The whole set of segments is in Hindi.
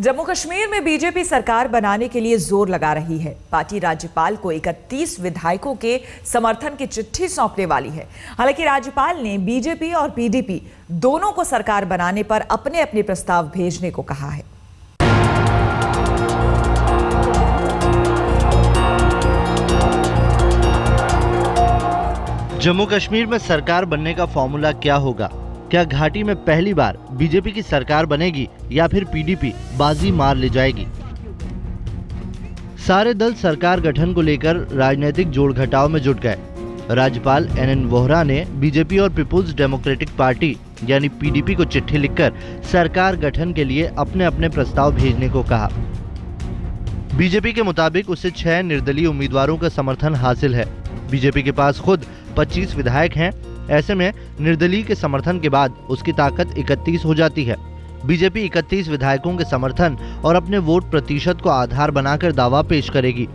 जम्मू कश्मीर में बीजेपी सरकार बनाने के लिए ज़ोर लगा रही है। पार्टी राज्यपाल को 31 विधायकों के समर्थन की चिट्ठी सौंपने वाली है। हालाँकि राज्यपाल ने बीजेपी और पीडीपी दोनों को सरकार बनाने पर अपने अपने प्रस्ताव भेजने को कहा है। जम्मू कश्मीर में सरकार बनने का फॉर्मूला क्या होगा? क्या घाटी में पहली बार बीजेपी की सरकार बनेगी या फिर पीडीपी बाजी मार ले जाएगी? सारे दल सरकार गठन को लेकर राजनीतिक जोड़ घटाव में जुट गए। राज्यपाल एन एन वोहरा ने बीजेपी और पीपुल्स डेमोक्रेटिक पार्टी यानी पीडीपी को चिट्ठी लिखकर सरकार गठन के लिए अपने अपने प्रस्ताव भेजने को कहा। बीजेपी के मुताबिक उसे छह निर्दलीय उम्मीदवारों का समर्थन हासिल है। बीजेपी के पास खुद 25 विधायक हैं ऐसे में निर्दलीय के समर्थन के बाद उसकी ताकत 31 हो जाती है। बीजेपी 31 विधायकों के समर्थन और अपने वोट प्रतिशत को आधार बनाकर दावा पेश करेगी।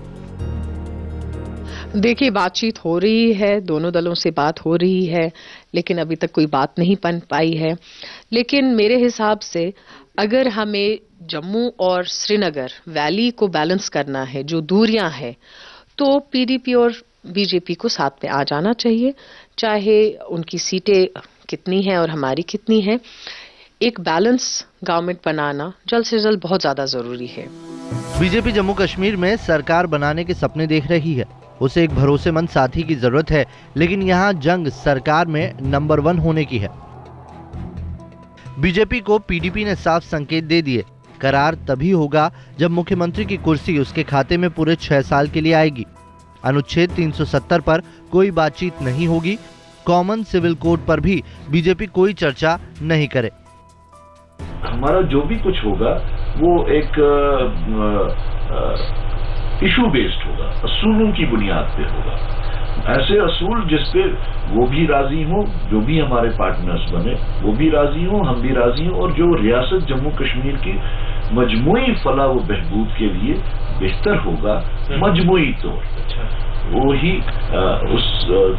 देखिए, बातचीत हो रही है, दोनों दलों से बात हो रही है, लेकिन अभी तक कोई बात नहीं बन पाई है। लेकिन मेरे हिसाब से अगर हमें जम्मू और श्रीनगर वैली को बैलेंस करना है, जो दूरियाँ हैं तो पीडीपी और बीजेपी को साथ में आ जाना चाहिए। चाहे उनकी सीटें कितनी हैं और हमारी कितनी हैं, एक बैलेंस गवर्नमेंट बनाना जल्द से जल्द बहुत ज़्यादा ज़रूरी है। बीजेपी जम्मू कश्मीर में सरकार बनाने के सपने देख रही है। उसे एक भरोसेमंद साथी की ज़रूरत है, लेकिन यहाँ जंग सरकार में नंबर वन होने की है। बीजेपी को पीडीपी ने साफ़ संकेत दे दिए। करार तभी होगा जब मुख्यमंत्री की कुर्सी उसके खाते में पूरे छह साल के लिए आएगी। अनुच्छेद 370 पर कोई बातचीत नहीं होगी। कॉमन सिविल कोड पर भी बीजेपी कोई चर्चा नहीं करे। हमारा जो भी कुछ होगा, वो एक इशू बेस्ड होगा, असूलों की बुनियाद पे होगा। ऐसे असूल जिसपे वो भी राज़ी हो, जो भी हमारे पार्टनर्स बने, वो भी राज़ी हो, हम भी राज़ी हो, और जो रियासत जम्मू कश्मीर की मजमुई फला व बहबूद के लिए बेहतर होगा मजमुई तौर वो ही उस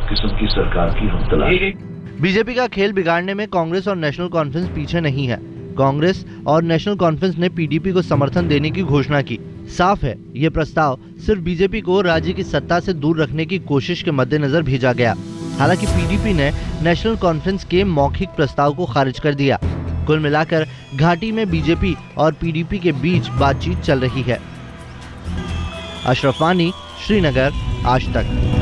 किस्म की सरकार की हम तलाश बीजेपी का खेल बिगाड़ने में कांग्रेस और नेशनल कॉन्फ्रेंस पीछे नहीं है। कांग्रेस और नेशनल कॉन्फ्रेंस ने पीडीपी को समर्थन देने की घोषणा की। साफ़ है ये प्रस्ताव सिर्फ़ बीजेपी को राज्य की सत्ता से दूर रखने की कोशिश के मद्देनजर भेजा गया। हालाँकि पीडीपी ने नेशनल कॉन्फ्रेंस के मौखिक प्रस्ताव को खारिज कर दिया। कुल मिलाकर घाटी में बीजेपी और पीडीपी के बीच बातचीत चल रही है। अशरफ वानी श्रीनगर आज तक।